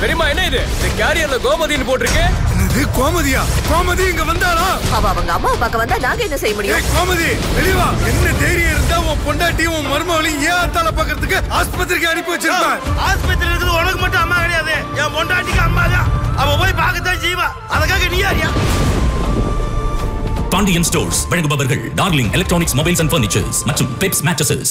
பெரியமா என்ன இது? இந்த கேரியர்ல கோமதின்னு போட்டிருக்கு? இது கோமதியா? கோமதி இங்க வந்தாளா? அவ அவங்க அம்மா பார்க்க வந்தா நாங்க என்ன செய்ய முடியும்? கோமதி வெளிவா என்ன தைரியம் இருந்தா உன் பொண்டாட்டி உன் மருமகளையும் ஏன் அத்தால பாக்குறதுக்கு ஆஸ்பத்திரிக்கு அனுப்பி வச்சிருப்பேன் ஆஸ்பத்திரி இருக்குது உனக்கு மட்டும் அம்மா கிடையாது. என் பொண்டாட்டிக்கு அம்மா தான். அவ போய் பார்க்கத்தான் ஜீவா அதுக்காக நீ யாரியா பாண்டியன் ஸ்டோர்ஸ் வழங்குபவர்கள் darling electronics mobiles and furnitures மற்றும் பெப்ஸ் மேட்ரஸஸ்.